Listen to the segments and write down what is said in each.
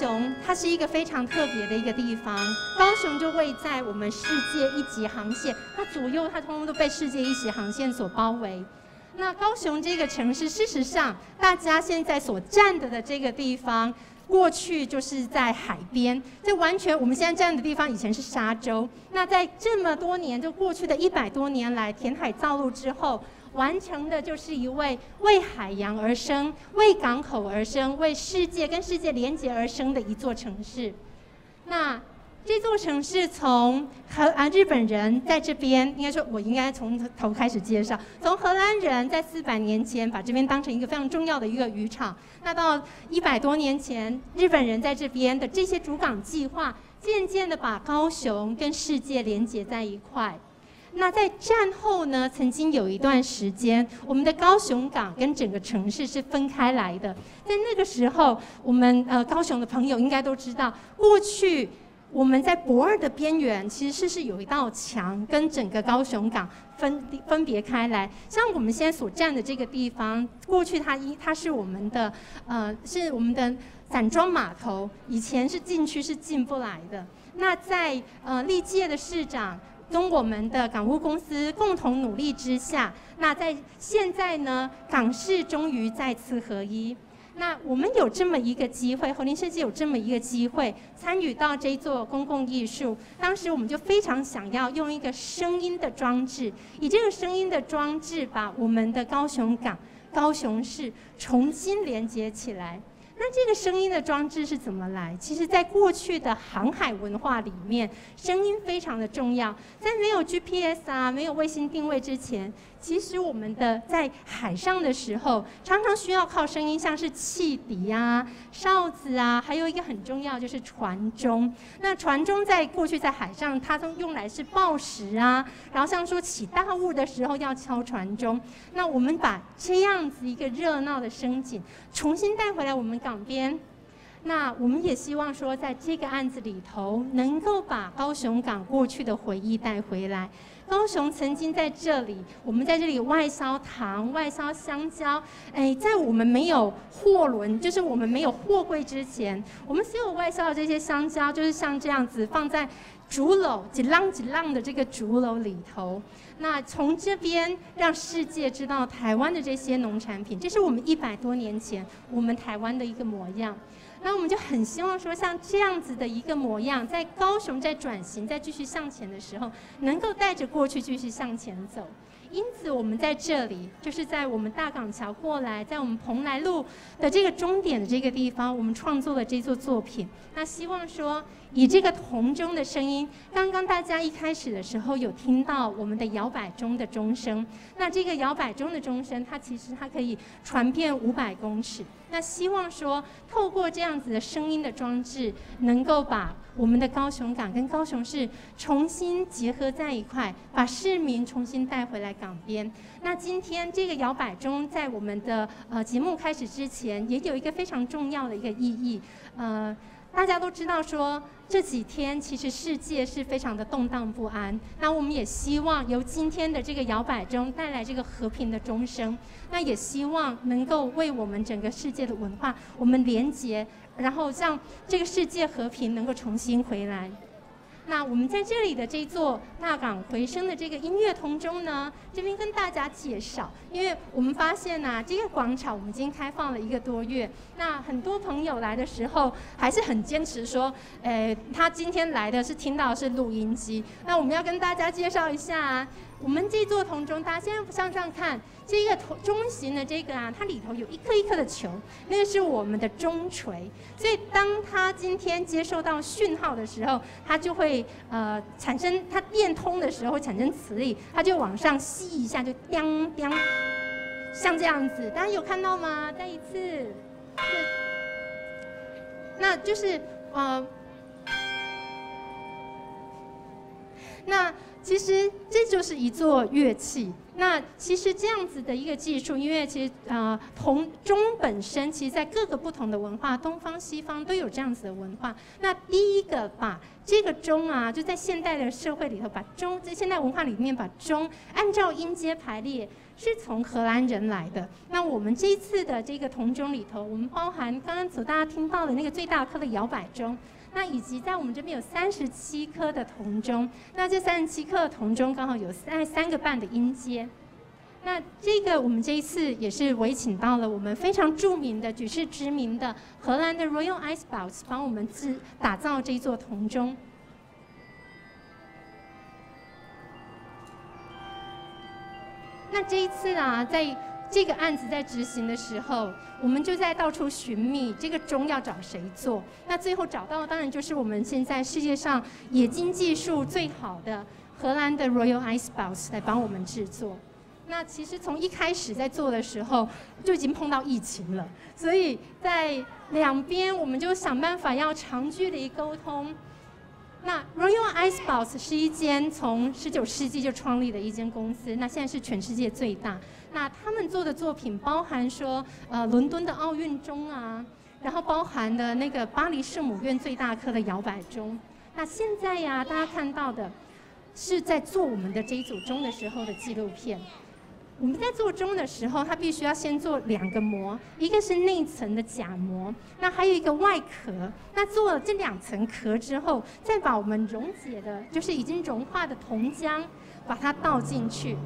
雄它是一个非常特别的一个地方，高雄就位在我们世界一级航线，它左右它通通都被世界一级航线所包围。那高雄这个城市，事实上大家现在所站的的这个地方，过去就是在海边，这完全我们现在站的地方以前是沙洲。那在这么多年，就过去的一百多年来填海造陆之后。完成的就是一位为海洋而生、为港口而生、为世界跟世界连接而生的一座城市。那这座城市从荷啊日本人在这边，应该说我应该从头开始介绍。从荷兰人在四百年前把这边当成一个非常重要的一个渔场，那到一百多年前，日本人在这边的这些主港计划，渐渐的把高雄跟世界连接在一块。那在战后呢，曾经有一段时间，我们的高雄港跟整个城市是分开来的。在那个时候，我们呃高雄的朋友应该都知道，过去我们在博二的边缘其实是有一道墙跟整个高雄港分分别开来。像我们现在所站的这个地方，过去它一它是我们的呃是我们的散装码头，以前是进去是进不来的。那在呃历届的市长。跟我们的港务公司共同努力之下，那在现在呢，港市终于再次合一。那我们有这么一个机会，和林设计有这么一个机会参与到这座公共艺术。当时我们就非常想要用一个声音的装置，以这个声音的装置，把我们的高雄港、高雄市重新连接起来。那这个声音的装置是怎么来？其实，在过去的航海文化里面，声音非常的重要。在没有 GPS 啊、没有卫星定位之前。其实我们的在海上的时候，常常需要靠声音，像是汽笛啊、哨子啊，还有一个很重要就是船钟。那船钟在过去在海上，它都用来是报时啊，然后像说起大雾的时候要敲船钟。那我们把这样子一个热闹的声景重新带回来我们港边。那我们也希望说，在这个案子里头，能够把高雄港过去的回忆带回来。高雄曾经在这里，我们在这里外销糖、外销香蕉。哎，在我们没有货轮，就是我们没有货柜之前，我们所有外销的这些香蕉，就是像这样子放在竹篓几浪几浪的这个竹篓里头。那从这边让世界知道台湾的这些农产品，这是我们一百多年前我们台湾的一个模样。那我们就很希望说，像这样子的一个模样，在高雄在转型、在继续向前的时候，能够带着过去继续向前走。因此，我们在这里，就是在我们大港桥过来，在我们蓬莱路的这个终点的这个地方，我们创作了这座作品。那希望说，以这个铜钟的声音，刚刚大家一开始的时候有听到我们的摇摆钟的钟声。那这个摇摆钟的钟声，它其实它可以传遍五百公尺。那希望说，透过这样子的声音的装置，能够把我们的高雄港跟高雄市重新结合在一块，把市民重新带回来港边。那今天这个摇摆钟在我们的呃节目开始之前，也有一个非常重要的一个意义，呃。大家都知道，说这几天其实世界是非常的动荡不安。那我们也希望由今天的这个摇摆中带来这个和平的钟声。那也希望能够为我们整个世界的文化，我们连接，然后让这个世界和平能够重新回来。那我们在这里的这座大港回声的这个音乐通中呢，这边跟大家介绍，因为我们发现呐，这个广场我们已经开放了一个多月，那很多朋友来的时候还是很坚持说，诶，他今天来的是听到是录音机，那我们要跟大家介绍一下。我们这座铜钟，大家现在向上看，这个铜钟形的这个啊，它里头有一颗一颗的球，那个是我们的钟锤。所以当它今天接收到讯号的时候，它就会呃产生它电通的时候产生磁力，它就往上吸一下，就叮叮，像这样子。大家有看到吗？再一次，那就是呃。那其实这就是一座乐器。那其实这样子的一个技术，因为其实呃铜钟本身，其实在各个不同的文化，东方西方都有这样子的文化。那第一个把这个钟啊，就在现代的社会里头，把钟在现代文化里面把钟按照音阶排列，是从荷兰人来的。那我们这一次的这个铜钟里头，我们包含刚刚所大家听到的那个最大颗的摇摆钟。那以及在我们这边有三十七颗的铜钟，那这三十七颗的铜钟刚好有三三个半的音阶。那这个我们这一次也是委请到了我们非常著名的、举世知名的荷兰的 Royal Ice b o x 帮我们制打造这一座铜钟。那这一次啊，在这个案子在执行的时候，我们就在到处寻觅这个钟要找谁做。那最后找到的，当然就是我们现在世界上冶金技术最好的荷兰的 Royal Ice b o x 来帮我们制作。那其实从一开始在做的时候，就已经碰到疫情了，所以在两边我们就想办法要长距离沟通。那 Royal Ice b o x 是一间从十九世纪就创立的一间公司，那现在是全世界最大。那他们做的作品包含说，呃，伦敦的奥运钟啊，然后包含的那个巴黎圣母院最大颗的摇摆钟。那现在呀，大家看到的是在做我们的这一组钟的时候的纪录片。我们在做钟的时候，它必须要先做两个膜，一个是内层的假膜，那还有一个外壳。那做了这两层壳之后，再把我们溶解的，就是已经融化的铜浆，把它倒进去。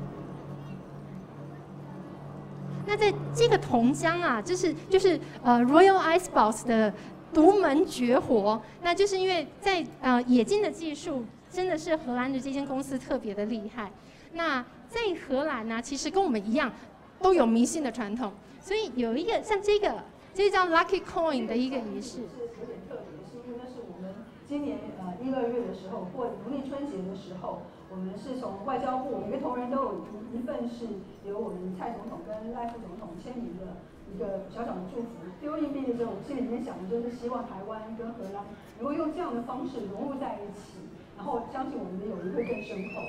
那在这个铜浆啊，就是就是呃 Royal Ice b o x 的独门绝活。那就是因为在呃冶金的技术，真的是荷兰的这间公司特别的厉害。那在荷兰呢，其实跟我们一样，都有迷信的传统，所以有一个像这个，这叫 Lucky Coin 的一个仪式。是有点特别，是因为是我们今年呃一二月的时候过农历春节的时候，我们是从外交部每个同仁都有一一份是由我们蔡总统跟赖副总统签名的一个小小的祝福。丢硬币的时候，我心里面想的就是希望台湾跟荷兰能够用这样的方式融入在一起，然后相信我们的友谊会更深厚。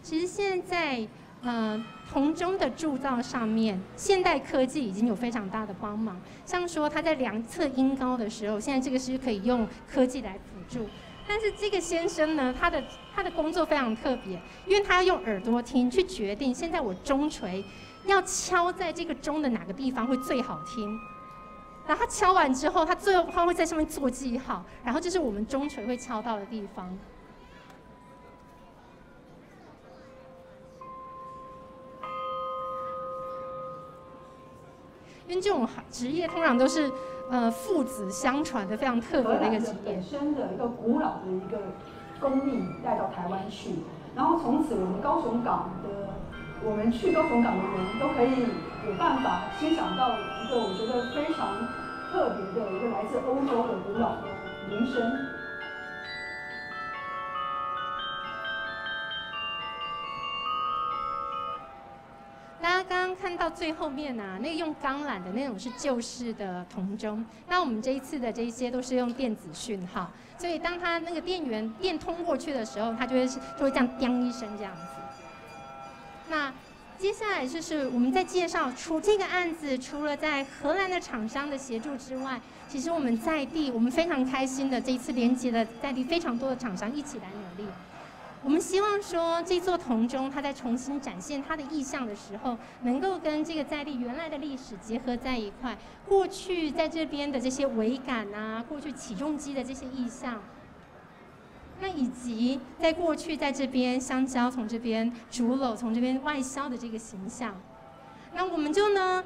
其实现在，呃，铜钟的铸造上面，现代科技已经有非常大的帮忙。像说他在量测音高的时候，现在这个是可以用科技来辅助。但是这个先生呢，他的他的工作非常特别，因为他要用耳朵听去决定，现在我钟锤要敲在这个钟的哪个地方会最好听。然后敲完之后，他最后他会在上面做记号，然后这是我们钟锤会敲到的地方。因为这种职业通常都是呃父子相传的非常特别的一个职业。本身的一个古老的一个工艺带到台湾去，然后从此我们高雄港的我们去高雄港的人都可以有办法欣赏到一个我觉得非常特别的一个来自欧洲的古老的铃声。大家刚刚看到最后面啊，那个用钢缆的那种是旧式的铜钟。那我们这一次的这一些都是用电子讯号，所以当它那个电源电通过去的时候，它就会是就会这样“叮”一声这样子。那接下来就是我们在介绍，除这个案子除了在荷兰的厂商的协助之外，其实我们在地我们非常开心的这一次连接了在地非常多的厂商一起来努力。我们希望说，这座铜钟它在重新展现它的意象的时候，能够跟这个在地原来的历史结合在一块。过去在这边的这些桅杆啊，过去起重机的这些意象，那以及在过去在这边香蕉从这边竹篓从这边外销的这个形象，那我们就呢。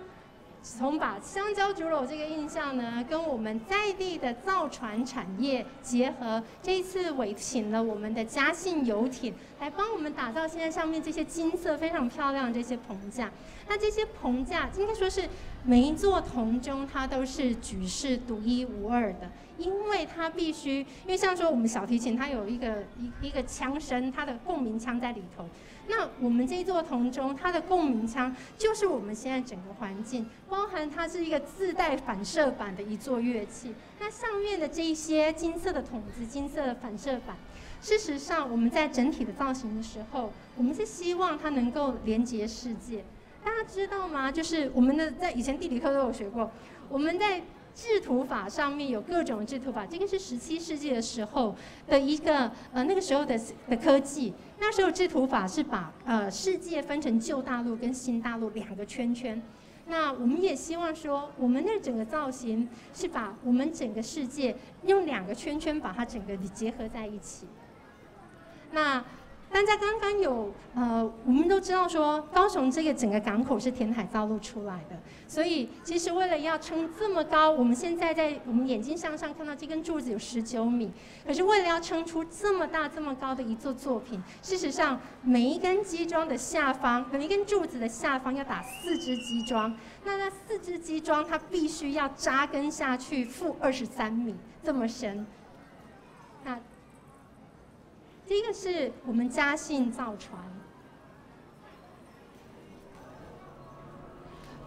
从把香蕉竹篓这个印象呢，跟我们在地的造船产业结合，这一次委请了我们的嘉信游艇来帮我们打造现在上面这些金色非常漂亮这些棚架。那这些棚架应该说是每一座铜钟它都是举世独一无二的，因为它必须，因为像说我们小提琴，它有一个一一个枪声，它的共鸣腔在里头。那我们这一座铜钟，它的共鸣腔就是我们现在整个环境，包含它是一个自带反射板的一座乐器。那上面的这一些金色的筒子、金色的反射板，事实上我们在整体的造型的时候，我们是希望它能够连接世界。大家知道吗？就是我们的在以前地理课都有学过，我们在。制图法上面有各种制图法，这个是十七世纪的时候的一个呃那个时候的的科技。那时候制图法是把呃世界分成旧大陆跟新大陆两个圈圈。那我们也希望说，我们的整个造型是把我们整个世界用两个圈圈把它整个结合在一起。那。大家刚刚有呃，我们都知道说，高雄这个整个港口是填海造陆出来的，所以其实为了要撑这么高，我们现在在我们眼睛向上看到这根柱子有十九米，可是为了要撑出这么大这么高的一座作品，事实上每一根基桩的下方，每一根柱子的下方要打四支基桩，那那四支基桩它必须要扎根下去负二十三米这么深，那。第一个是我们嘉信造船，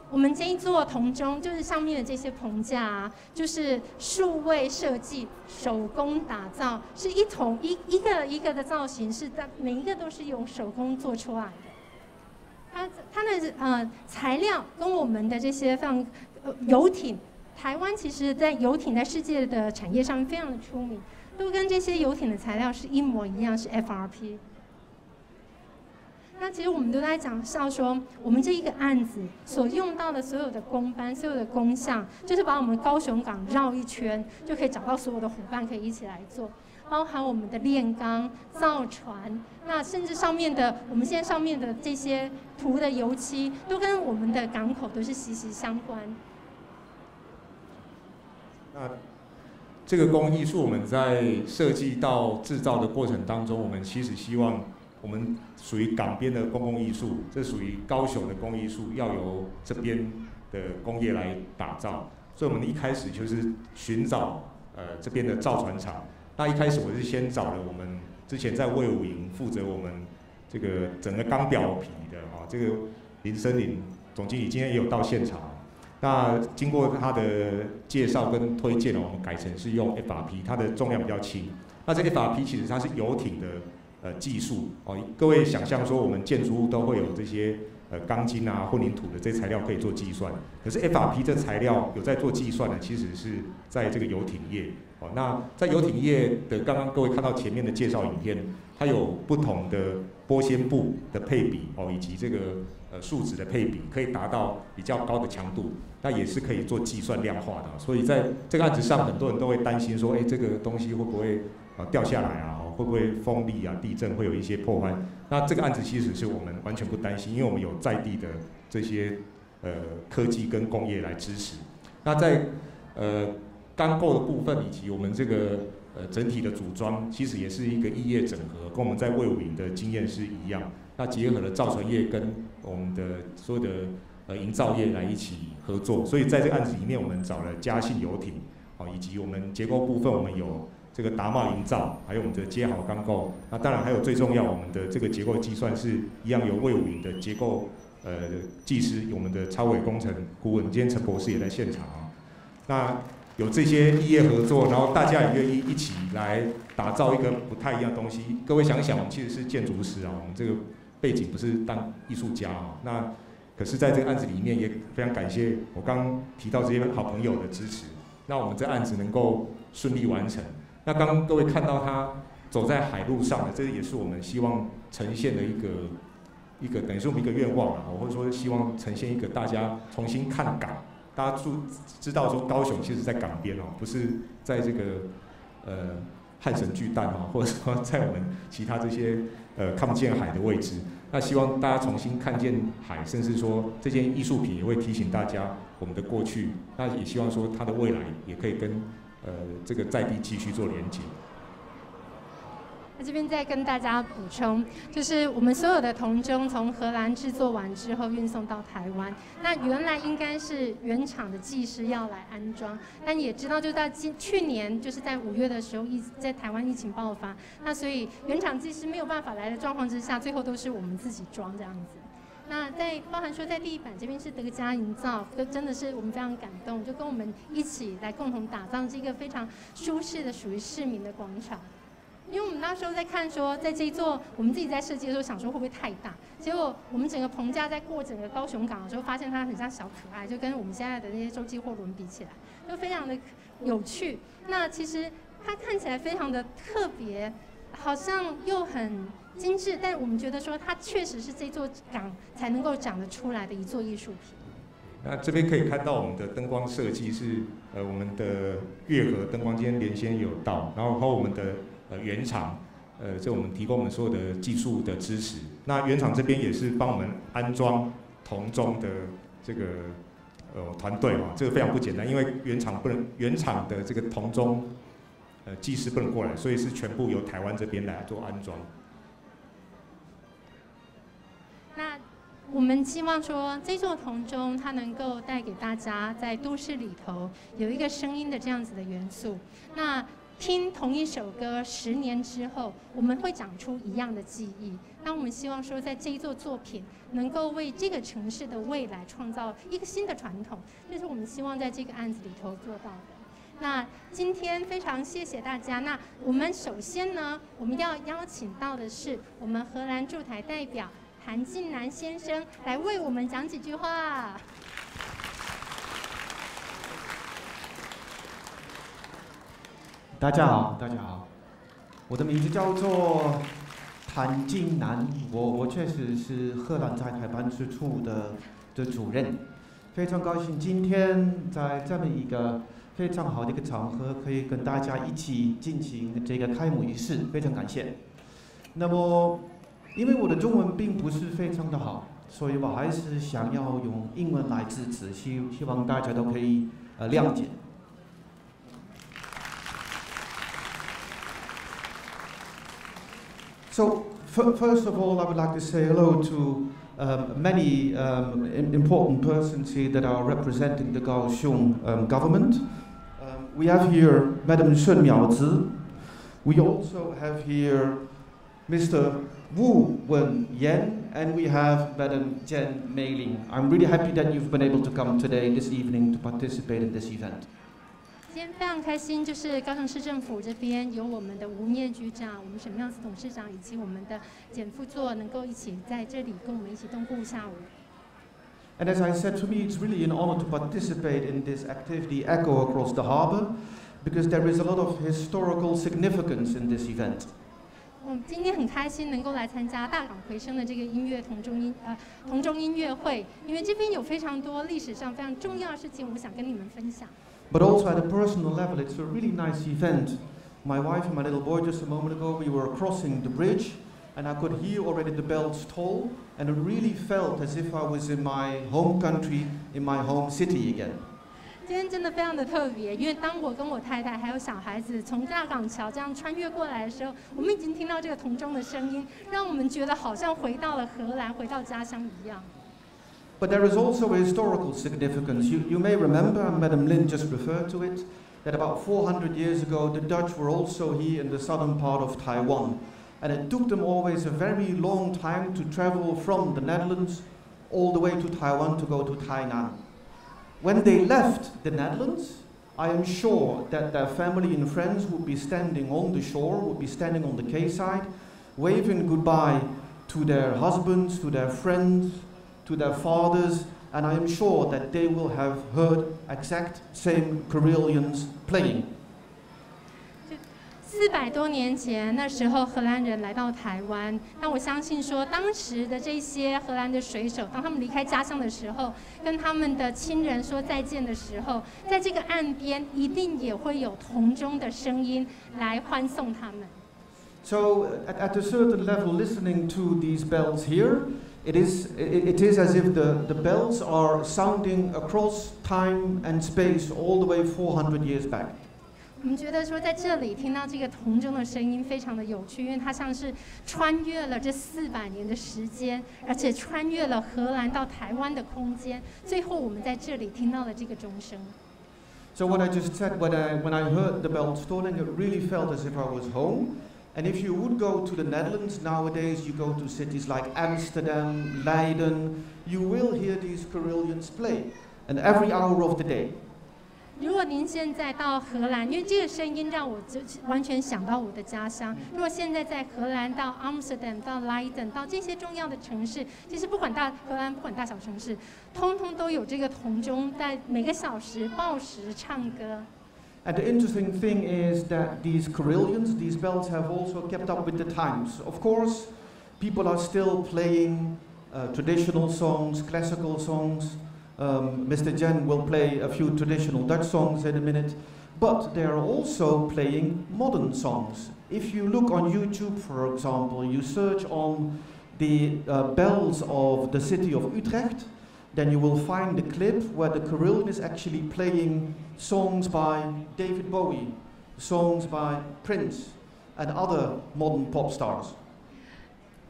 我们这一座铜钟就是上面的这些棚架啊，就是数位设计、手工打造，是一桶一一个一个的造型，是在每一个都是用手工做出来的。它它的呃材料跟我们的这些像游艇，台湾其实在游艇在世界的产业上面非常的出名。都跟这些游艇的材料是一模一样，是 FRP。那其实我们都在讲，笑说我们这一个案子所用到的所有的工班、所有的工项，就是把我们高雄港绕一圈，就可以找到所有的伙伴可以一起来做，包含我们的炼钢、造船，那甚至上面的我们现在上面的这些涂的油漆，都跟我们的港口都是息息相关。那。这个工艺术，我们在设计到制造的过程当中，我们其实希望我们属于港边的公共艺术，这属于高雄的工艺术，要由这边的工业来打造。所以，我们一开始就是寻找呃这边的造船厂。那一开始我是先找了我们之前在魏武营负责我们这个整个钢表皮的啊，这个林森林总经理今天也有到现场。那经过他的介绍跟推荐呢，我们改成是用 FRP，它的重量比较轻。那这 FRP 其实它是游艇的呃技术哦。各位想象说，我们建筑物都会有这些呃钢筋啊、混凝土的这些材料可以做计算，可是 FRP 这材料有在做计算的，其实是在这个游艇业哦。那在游艇业的刚刚各位看到前面的介绍影片，它有不同的玻纤布的配比哦，以及这个。呃，树脂的配比可以达到比较高的强度，那也是可以做计算量化的。所以在这个案子上，很多人都会担心说，哎，这个东西会不会呃掉下来啊？会不会风力啊、地震会有一些破坏？那这个案子其实是我们完全不担心，因为我们有在地的这些呃科技跟工业来支持。那在呃钢构的部分以及我们这个呃整体的组装，其实也是一个异业整合，跟我们在魏武营的经验是一样。那结合了造船业跟我们的所有的呃营造业来一起合作，所以在这个案子里面，我们找了嘉信游艇，哦，以及我们结构部分，我们有这个达茂营造，还有我们的接好钢构。那当然还有最重要，我们的这个结构计算是一样由魏武营的结构呃技师，我们的超伟工程顾问，今天陈博士也在现场啊。那有这些业合作，然后大家也愿意一起来打造一个不太一样的东西。各位想想，我们其实是建筑师啊，我们这个。背景不是当艺术家啊，那可是在这个案子里面也非常感谢我刚提到这些好朋友的支持，那我们这案子能够顺利完成。那刚刚各位看到他走在海路上的，这也是我们希望呈现的一个一个等于说我们一个愿望啊，或者说希望呈现一个大家重新看港，大家注知道说高雄其实在港边哦，不是在这个呃汉神巨蛋啊，或者说在我们其他这些。呃，看不见海的位置，那希望大家重新看见海，甚至说这件艺术品也会提醒大家我们的过去。那也希望说它的未来也可以跟呃这个在地继续做连接。那这边再跟大家补充，就是我们所有的铜钟从荷兰制作完之后运送到台湾，那原来应该是原厂的技师要来安装，但也知道就在今去年就是在五月的时候疫在台湾疫情爆发，那所以原厂技师没有办法来的状况之下，最后都是我们自己装这样子。那在包含说在地板这边是德家营造，就真的是我们非常感动，就跟我们一起来共同打造这个非常舒适的属于市民的广场。因为我们那时候在看说，在这一座我们自己在设计的时候想说会不会太大，结果我们整个棚架在过整个高雄港的时候，发现它很像小可爱，就跟我们现在的那些洲际货轮比起来，就非常的有趣。那其实它看起来非常的特别，好像又很。精致，但我们觉得说它确实是这座港才能够长得出来的一座艺术品。那这边可以看到我们的灯光设计是呃我们的月河灯光间连线有到，然后和我们的呃原厂呃这我们提供我们所有的技术的支持。那原厂这边也是帮我们安装铜钟的这个呃团队嘛，这个非常不简单，因为原厂不能原厂的这个铜钟呃技师不能过来，所以是全部由台湾这边来做安装。那我们希望说，这座铜钟它能够带给大家在都市里头有一个声音的这样子的元素。那听同一首歌十年之后，我们会长出一样的记忆。那我们希望说，在这一座作品能够为这个城市的未来创造一个新的传统，这是我们希望在这个案子里头做到的。那今天非常谢谢大家。那我们首先呢，我们要邀请到的是我们荷兰驻台代表。韩静南先生来为我们讲几句话。大家好，大家好，我的名字叫做谭金南，我我确实是荷兰在台办事处的的主任，非常高兴今天在这么一个非常好的一个场合，可以跟大家一起进行这个开幕仪式，非常感谢。那么。因为我的中文并不是非常的好，所以我还是想要用英文来致辞，希希望大家都可以呃谅解。So first of all, I would like to say hello to um, many um, important persons here that are representing the Kaohsiung um, government. Um, we have here Madam Shun Miaozi. We also have here Mr. Wu Wen Yan, and we have Madam Jen Meiling. I'm really happy that you've been able to come today, this evening, to participate in this event. 今天非常开心，就是高雄市政府这边有我们的吴念局长、我们沈妙思董事长以及我们的简副座能够一起在这里跟我们一起共度下午。And as I said, to me, it's really an honor to participate in this activity Echo Across the Harbour because there is a lot of historical significance in this event. 我们今天很开心能够来参加大港回声的这个音乐同中音呃同中音乐会，因为这边有非常多历史上非常重要的事情，我想跟你们分享。But also at a personal level, it's a really nice event. My wife and my little boy just a moment ago, we were crossing the bridge, and I could hear already the bells toll, and it really felt as if I was in my home country, in my home city again. 今天真的非常的特别，因为当我跟我太太还有小孩子从大港桥这样穿越过来的时候，我们已经听到这个铜钟的声音，让我们觉得好像回到了荷兰，回到家乡一样。 But there is also a historical significance. You, you may remember, and Madam Lin just referred to it, that about 400 years ago the Dutch were also here in the southern part of Taiwan. And it took them always a very long time to travel from the Netherlands all the way to Taiwan to go to Tainan. When they left the Netherlands, I am sure that their family and friends would be standing on the shore, would be standing on the quayside, waving goodbye to their husbands, to their friends, to their fathers, and I am sure that they will have heard exact same Carelians playing. 四百多年前，那时候荷兰人来到台湾。那我相信说，当时的这些荷兰的水手，当他们离开家乡的时候，跟他们的亲人说再见的时候，在这个岸边一定也会有铜钟的声音来欢送他们。So at, at a certain level, listening to these bells here, it is it, it is as if the the bells are sounding across time and space all the way 400 years back. 我们觉得说在这里听到这个铜钟的声音非常的有趣，因为它像是穿越了这四百年的时间，而且穿越了荷兰到台湾的空间，最后我们在这里听到了这个钟声。So what I just said, when I, when I heard the bells tolling, it really felt as if I was home. And if you would go to the Netherlands nowadays, you go to cities like Amsterdam, Leiden, you will hear these carillons play, and every hour of the day. 如果您现在到荷兰，因为这个声音让我就完全想到我的家乡。如果现在在荷兰到 Amsterdam 到 Leiden 到这些重要的城市，其实不管大荷兰不管大小城市，通通都有这个铜钟在每个小时报时唱歌。And the interesting thing is that these carillons, these bells, have also kept up with the times. Of course, people are still playing uh, traditional songs, classical songs. Um, Mr. Jen will play a few traditional Dutch songs in a minute, but they are also playing modern songs. If you look on YouTube, for example, you search on the uh, bells of the city of Utrecht, then you will find the clip where the carillon is actually playing songs by David Bowie, songs by Prince, and other modern pop stars.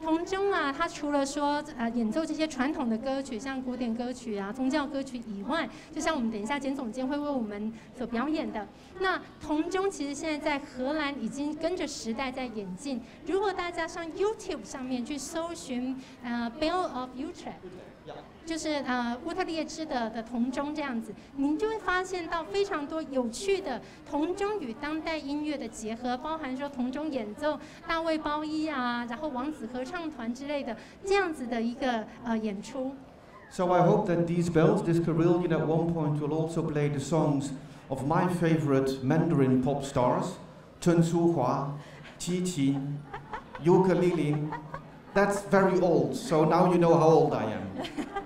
铜钟啊，它除了说呃演奏这些传统的歌曲，像古典歌曲啊、宗教歌曲以外，就像我们等一下简总监会为我们所表演的，那铜钟其实现在在荷兰已经跟着时代在演进。如果大家上 YouTube 上面去搜寻呃 Bell of Utrecht。就是呃乌特列支的的铜钟这样子，您就会发现到非常多有趣的铜钟与当代音乐的结合，包含说铜钟演奏大卫包伊啊，然后王子合唱团之类的这样子的一个呃演出。So I hope that these bells, this carillon at one point will also play the songs of my favorite Mandarin pop stars, Chen Suhua, Qi Qin, Ukulele. That's very old, so now you know how old I am.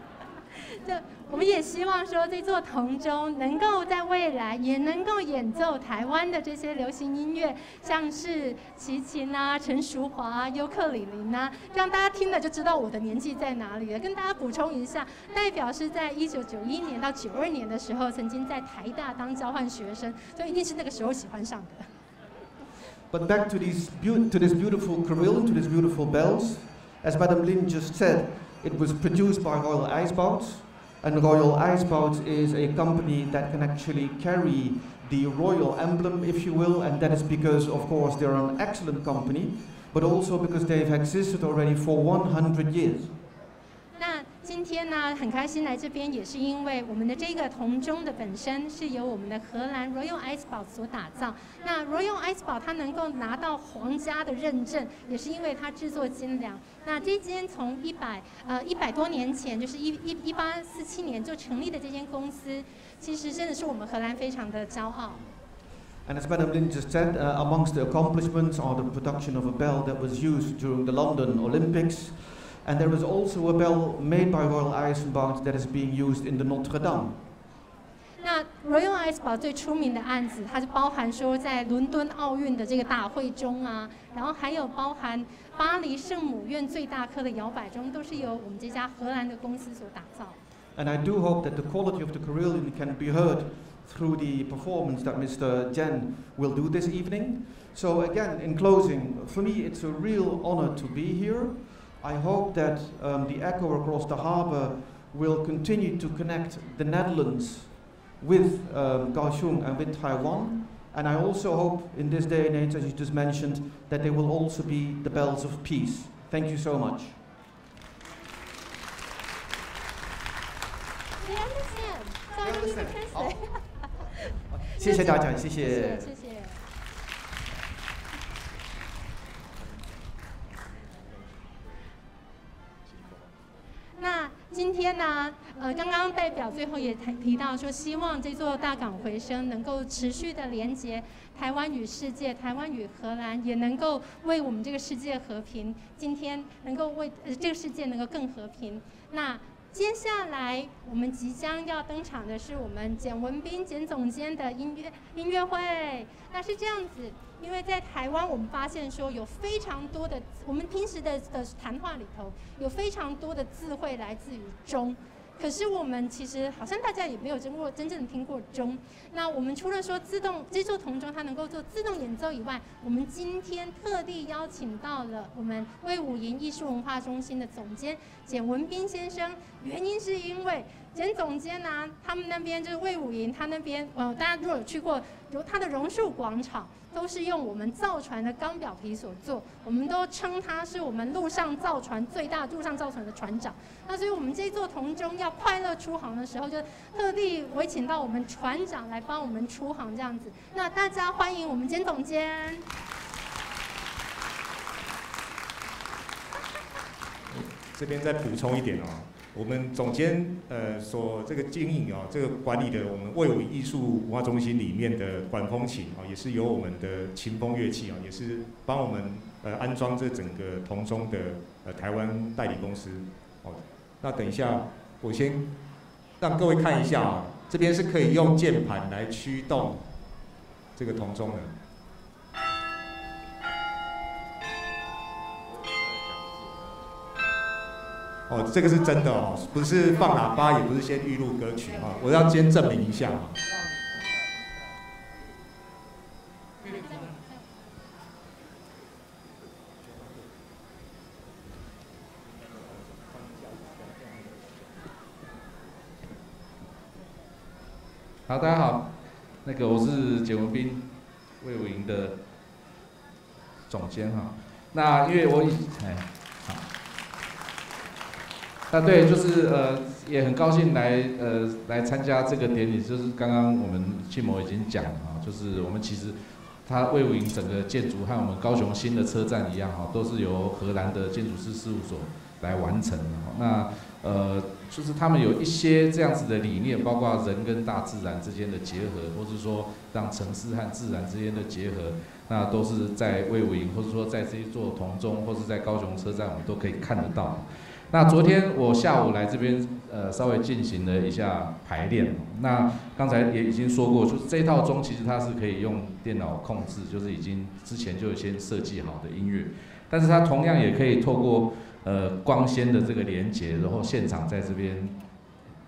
我们也希望说，这座铜钟能够在未来也能够演奏台湾的这些流行音乐，像是齐秦啊、陈淑华、尤克里里啊，让大家听了就知道我的年纪在哪里了。跟大家补充一下，代表是在一九九一年到九二年的时候，曾经在台大当交换学生，所以一定是那个时候喜欢上的。But back to these to this beautiful carillon, to these beautiful bells, as Madame Lin just said, it was produced by Royal Icebouts. And Royal Icebouts is a company that can actually carry the royal emblem, if you will, and that is because, of course, they're an excellent company, but also because they've existed already for 100 years. 那今天呢，很开心来这边，也是因为我们的这个铜钟的本身是由我们的荷兰 Royal Ice 堡所打造。那 Royal Ice 堡它能够拿到皇家的认证，也是因为它制作精良。那这间从一百呃一百多年前，就是一一一八四七年就成立的这间公司，其实真的是我们荷兰非常的骄傲。And as Madam Lin just said, uh, amongst the accomplishments are the production of a bell that was used during the London Olympics. And there is also a bell made by Royal Eisenbahn that is being used in the Notre Dame. 那 Royal Ice 堡最出名的案子，它是包含说在伦敦奥运的这个大会钟啊，然后还有包含巴黎圣母院最大颗的摇摆钟，都是由我们这家荷兰的公司所打造。And I do hope that the quality of the carillon can be heard through the performance that Mr. Jen will do this evening. So again, in closing, for me it's a real honor to be here. I hope that um, the echo across the harbor will continue to connect the Netherlands with um, Kaohsiung and with Taiwan. And I also hope in this day and age, as you just mentioned, that they will also be the bells of peace. Thank you so much. 谢谢大家，谢谢。 今天呢？呃，刚刚代表最后也提提到说，希望这座大港回声能够持续的连接台湾与世界，台湾与荷兰，也能够为我们这个世界和平，今天能够为呃这个世界能够更和平。那接下来我们即将要登场的是我们简文斌简总监的音乐音乐会。那是这样子。因为在台湾，我们发现说有非常多的，我们平时的的谈话里头有非常多的智慧来自于钟，可是我们其实好像大家也没有真过真正听过钟。那我们除了说自动这座铜钟它能够做自动演奏以外，我们今天特地邀请到了我们魏武营艺术文化中心的总监简文斌先生。原因是因为简总监呢，他们那边就是魏武营，他那边呃，大家如果有去过，有他的榕树广场。都是用我们造船的钢表皮所做，我们都称他是我们陆上造船最大陆上造船的船长。那所以我们这座铜钟要快乐出航的时候，就特地委请到我们船长来帮我们出航这样子。那大家欢迎我们简总监。这边再补充一点哦。我们总监呃所这个经营哦，这个管理的我们魏武艺术文化中心里面的管风琴啊，也是由我们的琴风乐器啊，也是帮我们呃安装这整个铜钟的呃台湾代理公司哦。那等一下我先让各位看一下啊，这边是可以用键盘来驱动这个铜钟的。哦，这个是真的哦，不是放喇叭，也不是先预录歌曲哈，我要先证明一下哈。好，大家好，那个我是简文斌，魏武营的总监哈。那因为我已哎。啊，对，就是呃，也很高兴来呃来参加这个典礼。就是刚刚我们庆谋已经讲了啊，就是我们其实它魏武营整个建筑和我们高雄新的车站一样哈，都是由荷兰的建筑师事务所来完成的。那呃，就是他们有一些这样子的理念，包括人跟大自然之间的结合，或是说让城市和自然之间的结合，那都是在魏武营，或者说在这一座铜钟，或是在高雄车站，我们都可以看得到。那昨天我下午来这边，呃，稍微进行了一下排练。那刚才也已经说过，就是这套钟其实它是可以用电脑控制，就是已经之前就先设计好的音乐。但是它同样也可以透过呃光纤的这个连接，然后现场在这边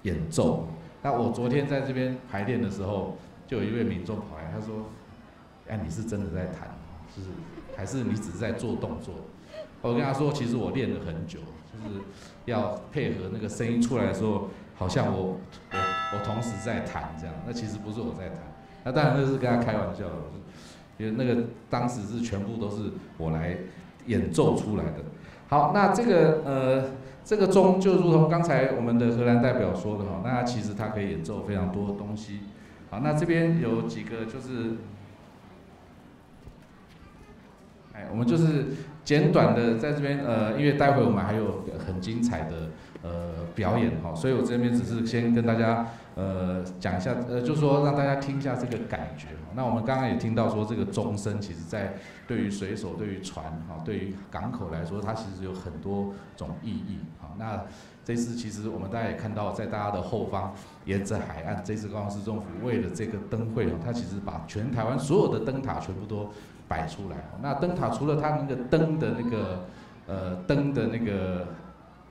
演奏。那我昨天在这边排练的时候，就有一位民众跑来，他说：“哎，你是真的在弹，就是还是你只是在做动作？”我跟他说：“其实我练了很久。”就是要配合那个声音出来的时候，好像我我我同时在弹这样，那其实不是我在弹，那当然那是跟他开玩笑的，因为那个当时是全部都是我来演奏出来的。好，那这个呃这个钟就如同刚才我们的荷兰代表说的哈，那其实它可以演奏非常多的东西。好，那这边有几个就是，哎，我们就是。简短的在这边，呃，因为待会我们还有很精彩的呃表演哈，所以我这边只是先跟大家呃讲一下，呃，就说让大家听一下这个感觉。那我们刚刚也听到说，这个钟声其实在对于水手、对于船哈、对于港口来说，它其实有很多种意义。哈，那这次其实我们大家也看到，在大家的后方，沿着海岸，这次高雄市政府为了这个灯会哦，它其实把全台湾所有的灯塔全部都。摆出来，那灯塔除了它那个灯的那个呃灯的那个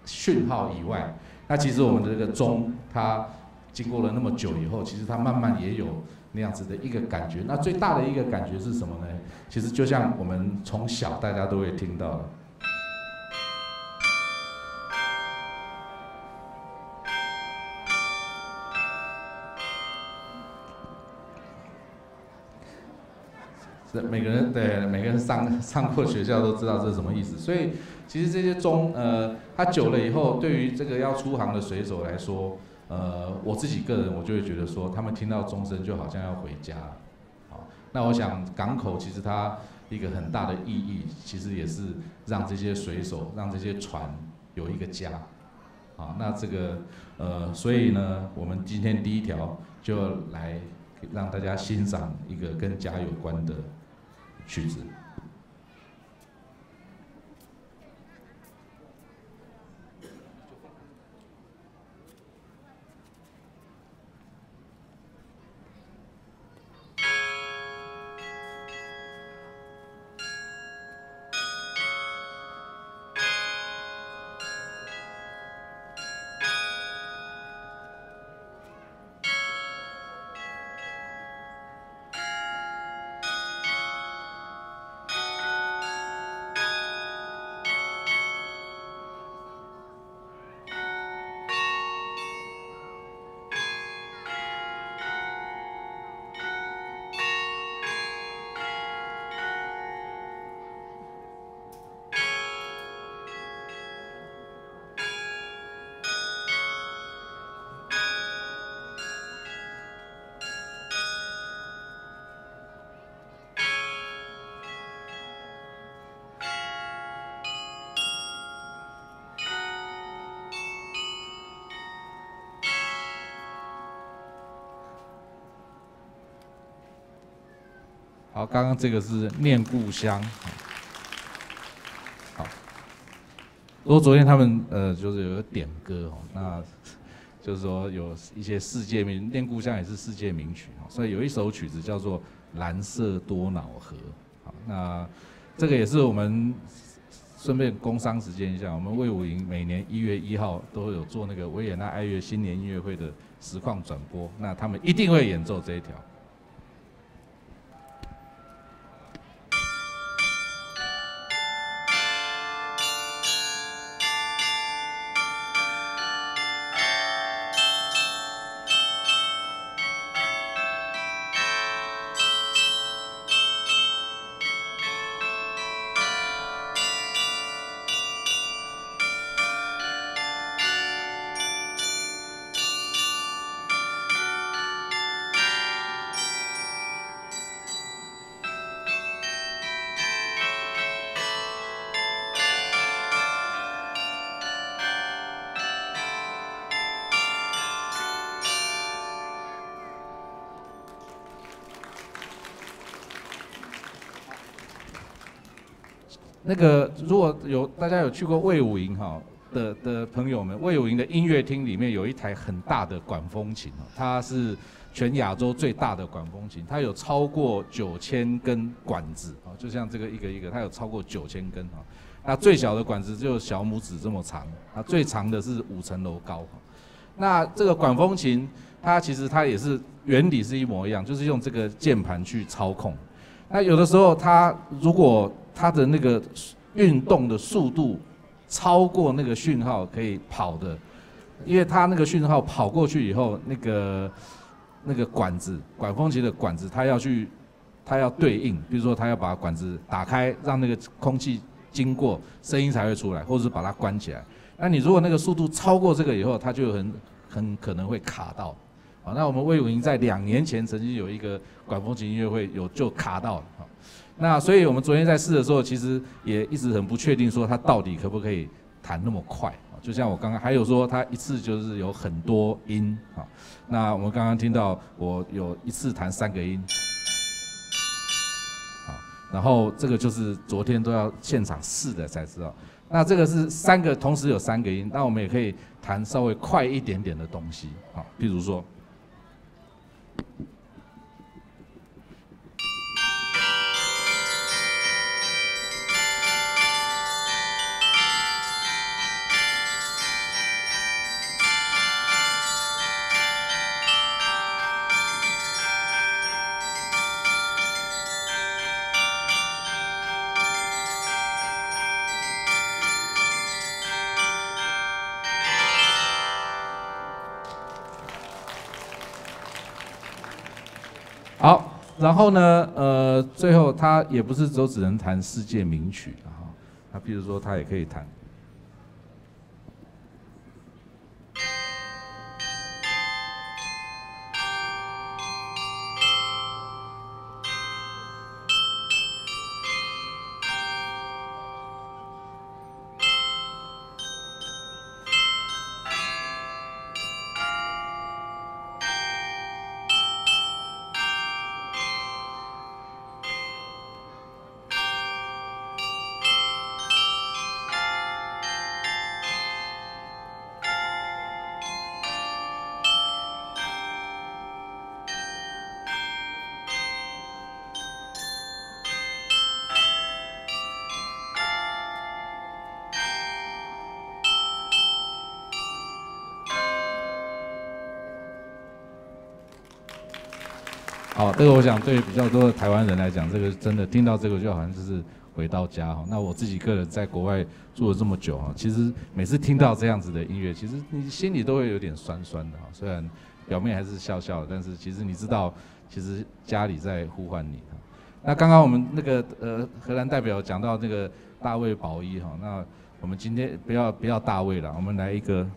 讯号以外，那其实我们的这个钟，它经过了那么久以后，其实它慢慢也有那样子的一个感觉。那最大的一个感觉是什么呢？其实就像我们从小大家都会听到的。每个人对每个人上上过学校都知道这是什么意思，所以其实这些钟，呃，它久了以后，对于这个要出航的水手来说，呃，我自己个人我就会觉得说，他们听到钟声就好像要回家，啊，那我想港口其实它一个很大的意义，其实也是让这些水手，让这些船有一个家，好，那这个呃，所以呢，我们今天第一条就来让大家欣赏一个跟家有关的。曲子。刚刚这个是念故乡。好，不过昨天他们呃就是有点歌哦，那就是说有一些世界名，念故乡也是世界名曲哦，所以有一首曲子叫做《蓝色多瑙河》。好，那这个也是我们顺便工商时间一下，我们魏武营每年一月一号都会有做那个维也纳爱乐新年音乐会的实况转播，那他们一定会演奏这一条。那个如果有大家有去过魏武营哈的的朋友们，魏武营的音乐厅里面有一台很大的管风琴哦，它是全亚洲最大的管风琴，它有超过九千根管子啊，就像这个一个一个，它有超过九千根哈。那最小的管子只有小拇指这么长，啊，最长的是五层楼高。那这个管风琴，它其实它也是原理是一模一样，就是用这个键盘去操控。那有的时候它如果它的那个运动的速度超过那个讯号可以跑的，因为它那个讯号跑过去以后，那个那个管子管风琴的管子，它要去它要对应，比如说它要把管子打开，让那个空气经过，声音才会出来，或者是把它关起来。那你如果那个速度超过这个以后，它就很很可能会卡到。好，那我们魏武营在两年前曾经有一个管风琴音乐会，有就卡到了。那所以我们昨天在试的时候，其实也一直很不确定，说它到底可不可以弹那么快？就像我刚刚还有说，它一次就是有很多音啊。那我们刚刚听到我有一次弹三个音，好，然后这个就是昨天都要现场试的才知道。那这个是三个同时有三个音，那我们也可以弹稍微快一点点的东西啊，譬如说。然后呢，呃，最后他也不是都只能弹世界名曲啊，他譬如说他也可以弹。好，这个我想对比较多的台湾人来讲，这个真的听到这个就好像就是回到家哈。那我自己个人在国外住了这么久哈，其实每次听到这样子的音乐，其实你心里都会有点酸酸的哈。虽然 表面还是笑笑的，但是其实你知道，其实家里在呼唤你哈。那刚刚我们那个呃荷兰代表讲到那个大卫保一哈，那我们今天不要不要大卫了，我们来一个。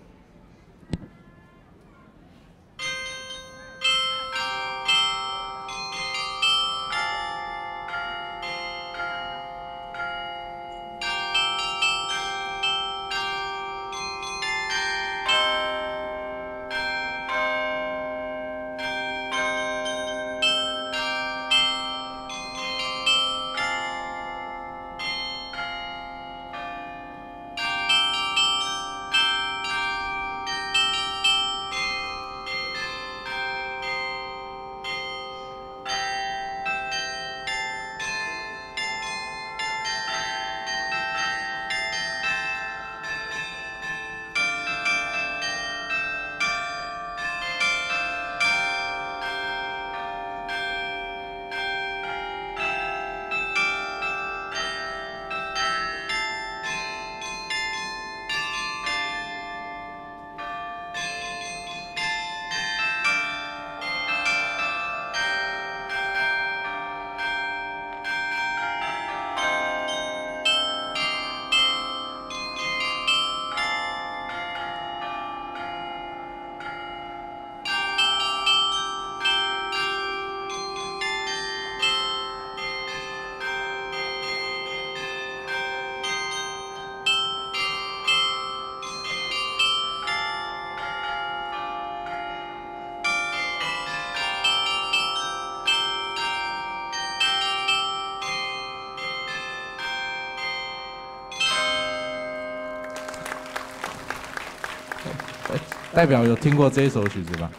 代表有听过这一首曲子吧？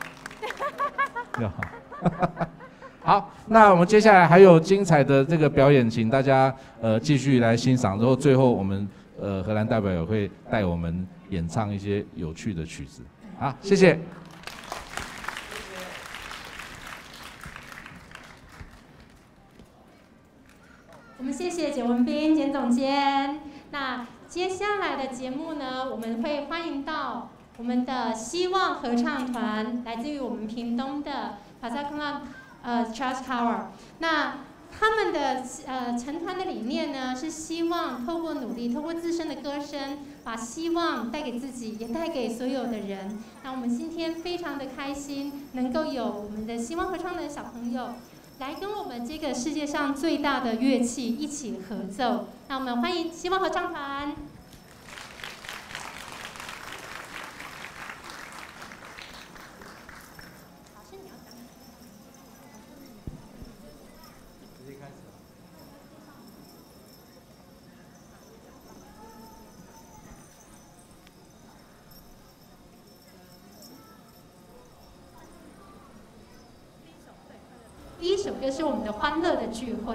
有。好，那我们接下来还有精彩的这个表演，请大家呃继续来欣赏。然后最后我们呃荷兰代表也会带我们演唱一些有趣的曲子。好，谢谢。我们谢谢简文斌简总监。那接下来的节目呢，我们会欢迎到我们的希望合唱团，来自于我们屏东的帕萨康拉呃 Charles Tower。那他们的呃成团的理念呢，是希望透过努力，透过自身的歌声，把希望带给自己，也带给所有的人。那我们今天非常的开心，能够有我们的希望合唱的小朋友。来跟我们这个世界上最大的乐器一起合奏，那我们欢迎希望合唱团。第一首歌是我们的欢乐的聚会。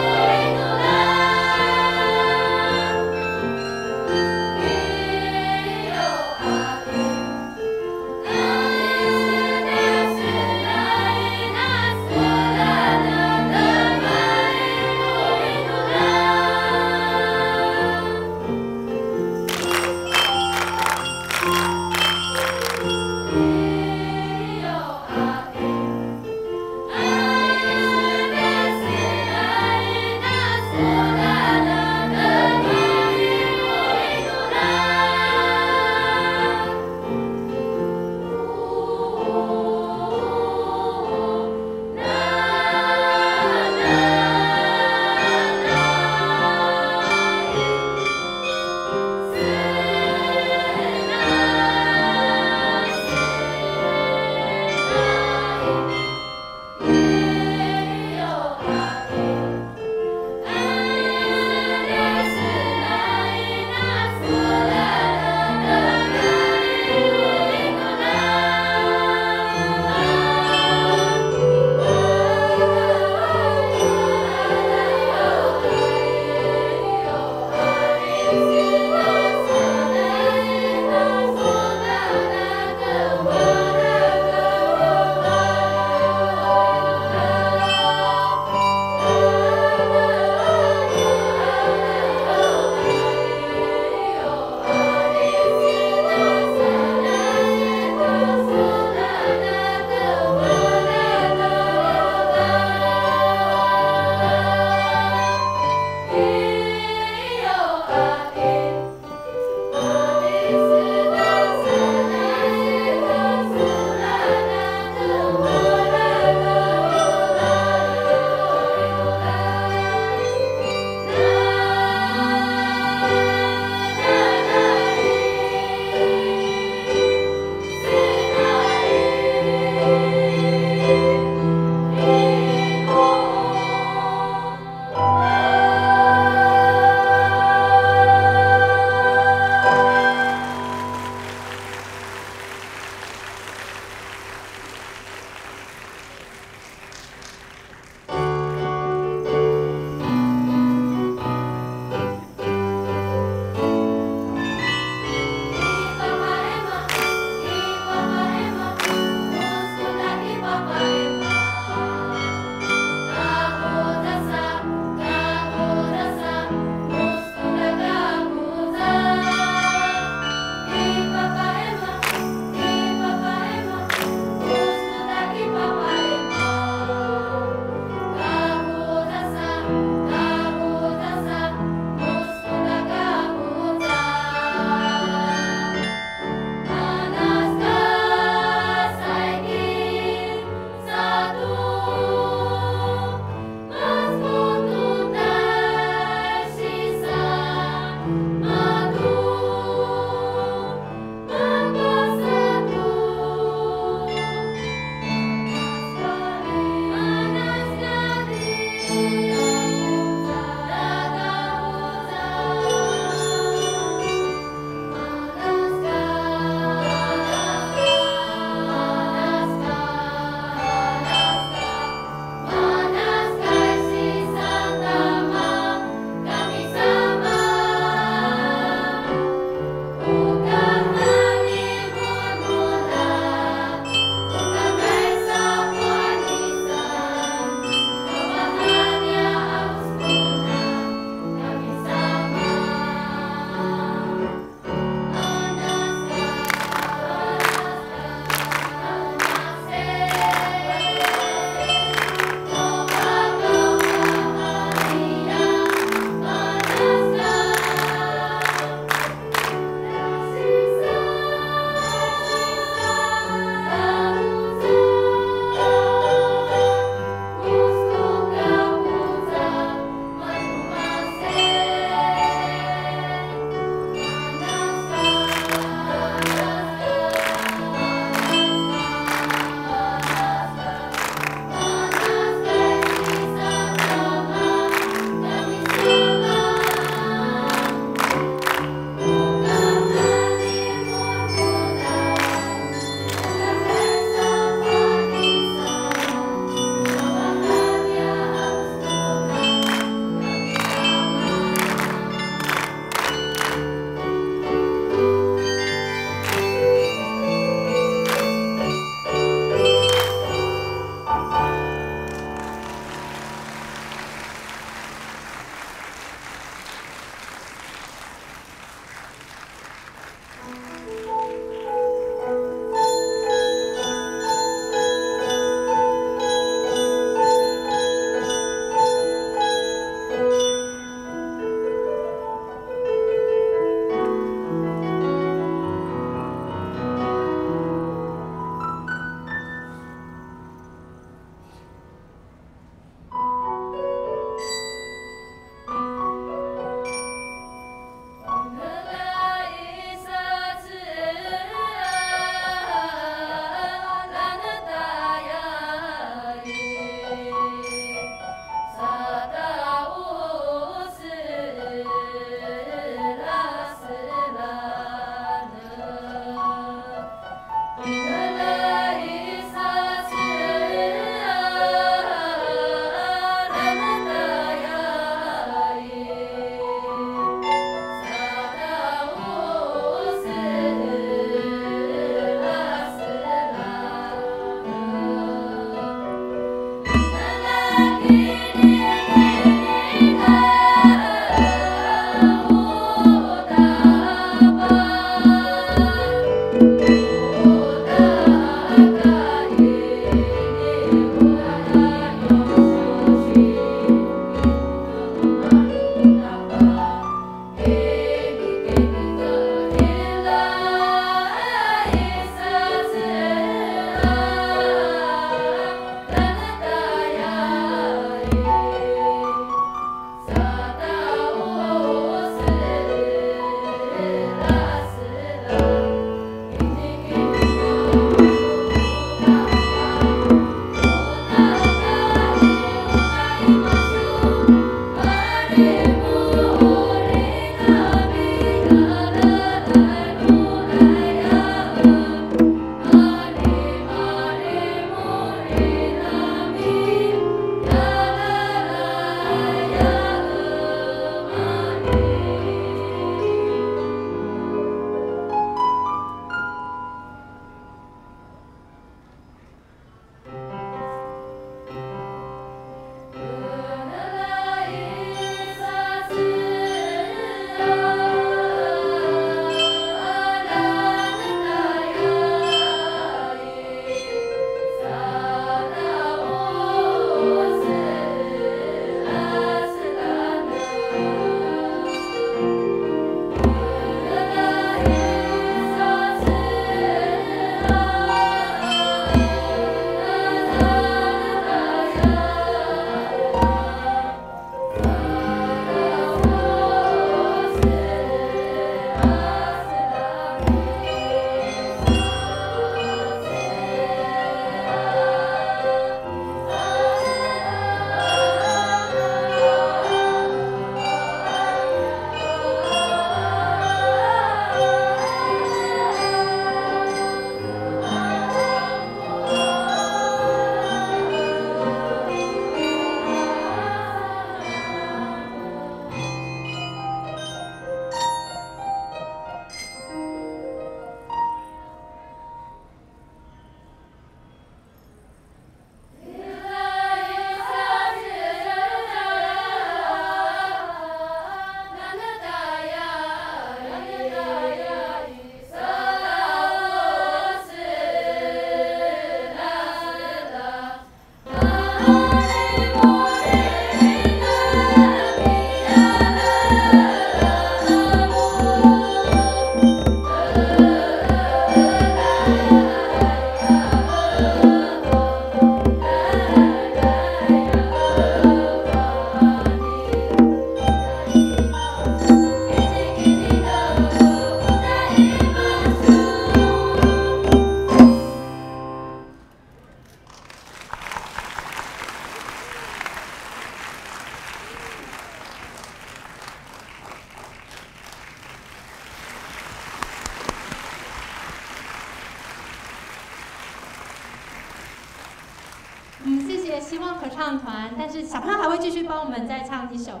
也希望合唱团，但是小朋友还会继续帮我们再唱一首。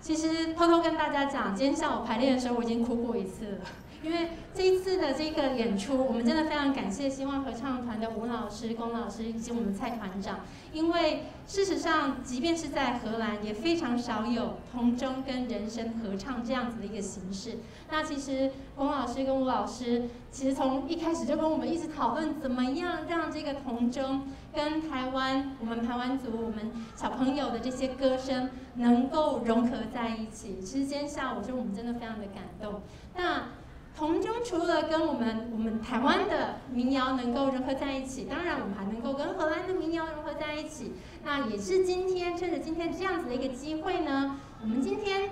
其实偷偷跟大家讲，今天下午排练的时候我已经哭过一次了。因为这一次的这个演出，我们真的非常感谢希望合唱团的吴老师、龚老师以及我们蔡团长。因为事实上，即便是在荷兰，也非常少有童中跟人声合唱这样子的一个形式。那其实龚老师跟吴老师，其实从一开始就跟我们一直讨论，怎么样让这个童中跟台湾我们台湾族我们小朋友的这些歌声能够融合在一起。其实今天下午，我说我们真的非常的感动。那童中除了跟我们我们台湾的民谣能够融合在一起，当然我们还能够跟荷兰的民谣融合在一起。那也是今天趁着今天这样子的一个机会呢，我们今天。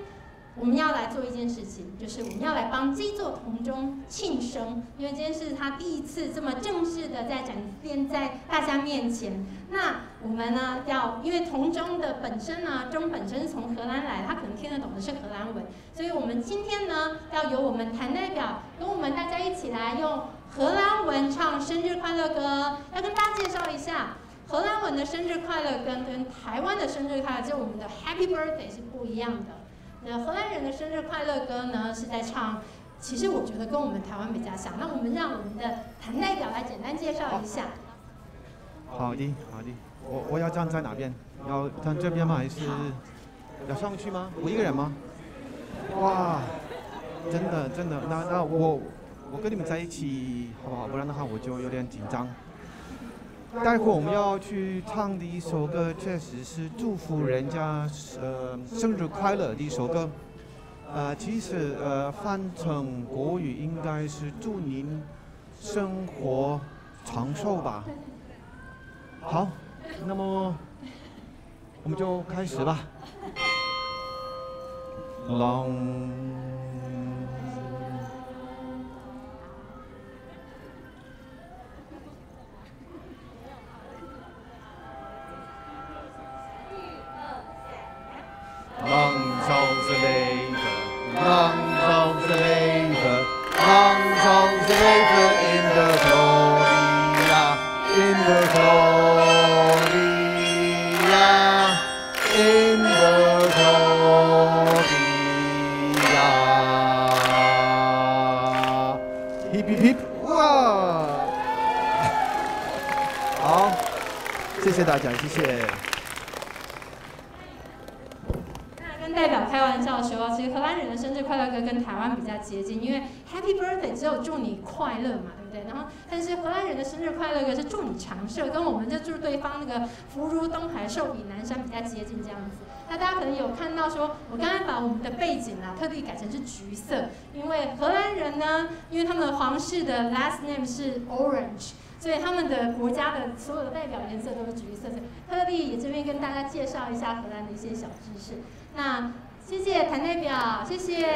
我们要来做一件事情，就是我们要来帮这座铜钟庆生，因为今天是他第一次这么正式的在展现在大家面前。那我们呢，要因为铜钟的本身呢，钟本身是从荷兰来，他可能听得懂的是荷兰文，所以我们今天呢，要由我们谭代表跟我们大家一起来用荷兰文唱生日快乐歌。要跟大家介绍一下，荷兰文的生日快乐跟跟台湾的生日快乐，就我们的 Happy Birthday 是不一样的。那荷兰人的生日快乐歌呢，是在唱，其实我觉得跟我们台湾比较像。那我们让我们的谭代表来简单介绍一下。好的，好的。我我要站在哪边？要站这边吗？还是要上去吗？我一个人吗？哇，真的真的。那那我我跟你们在一起好不好？不然的话我就有点紧张。待会我们要去唱的一首歌，确实是祝福人家呃生日快乐的一首歌。呃，其实呃翻成国语应该是祝您生活长寿吧。好，那么我们就开始吧。Long。Lang zal ze leven, lang zal ze leven in de gloria, in de gloria, in de gloria. Hip hip hip, wow! 好，谢谢大家，谢谢。代表开玩笑说，其实荷兰人的快乐歌跟台湾比较接近，因为 Happy Birthday 只有祝你快乐嘛，对不对？然后，但是荷兰人的生日快乐歌是祝你长寿，跟我们就祝对方那个福如东海、寿比南山比较接近这样子。那大家可能有看到说，我刚刚把我们的背景啊特地改成是橘色，因为荷兰人呢，因为他们的皇室的 last name 是 Orange，所以他们的国家的所有的代表颜色都是橘色。所以特地也这边跟大家介绍一下荷兰的一些小知识。那谢谢谭代表，谢谢。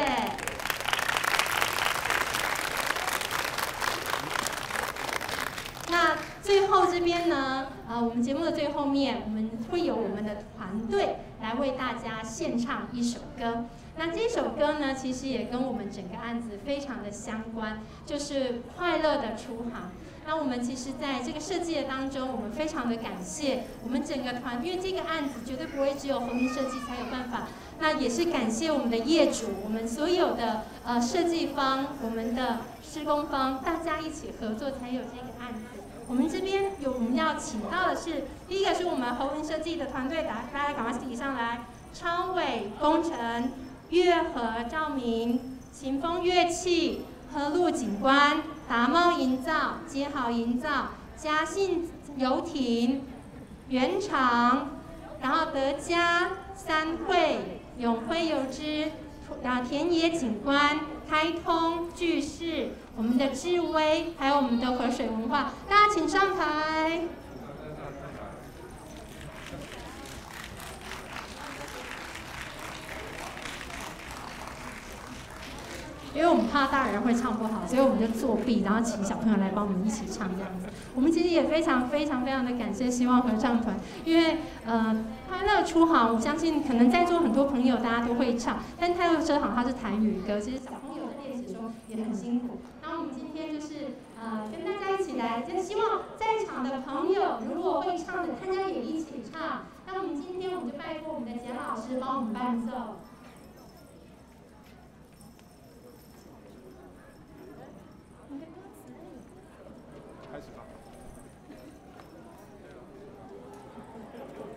那最后这边呢，呃，我们节目的最后面，我们会有我们的团队来为大家献唱一首歌。那这首歌呢，其实也跟我们整个案子非常的相关，就是《快乐的出航》。那我们其实在这个设计的当中，我们非常的感谢我们整个团，因为这个案子绝对不会只有红云设计才有办法。那也是感谢我们的业主，我们所有的呃设计方，我们的施工方，大家一起合作才有这个案子。我们这边有我们要请到的是，第一个是我们红云设计的团队，大家赶快提上来，超伟工程、月和照明、秦风乐器、和路景观。达茂营造、接好营造、嘉信游艇、原厂，然后德嘉、三汇、永辉油脂，然后田野景观、开通、巨市，我们的智威，还有我们的河水文化，大家请上台。因为我们怕大人会唱不好，所以我们就作弊，然后请小朋友来帮我们一起唱这样子。我们其实也非常非常非常的感谢希望合唱团，因为呃快乐出航，我相信可能在座很多朋友大家都会唱，但快乐车行它是台语歌，其实小朋友的练习中也很辛苦。然后我们今天就是呃跟大家一起来，就希望在场的朋友如果会唱的，大家也一起唱。那我们今天我们就拜托我们的简老师帮我们伴奏。